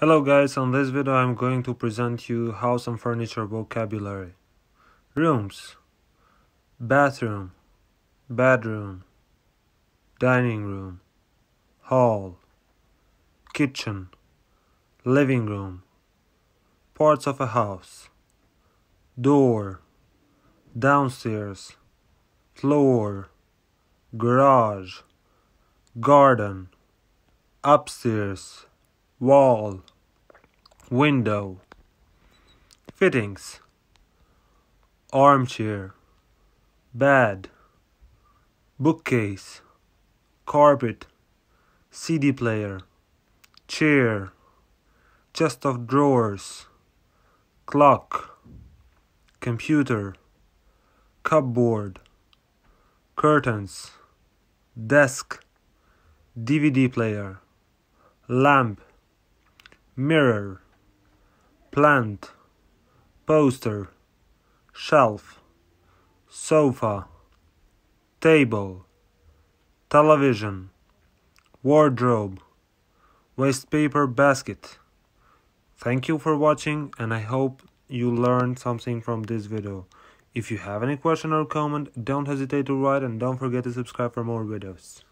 Hello guys, on this video I'm going to present you house and furniture vocabulary. Rooms. Bathroom. Bedroom. Dining room. Hall. Kitchen. Living room. Parts of a house. Door. Downstairs. Floor. Garage. Garden. Upstairs wall, window, fittings, armchair, bed, bookcase, carpet, CD player, chair, chest of drawers, clock, computer, cupboard, curtains, desk, DVD player, lamp, mirror, plant, poster, shelf, sofa, table, television, wardrobe, waste paper basket. Thank you for watching and I hope you learned something from this video. If you have any question or comment, don't hesitate to write and don't forget to subscribe for more videos.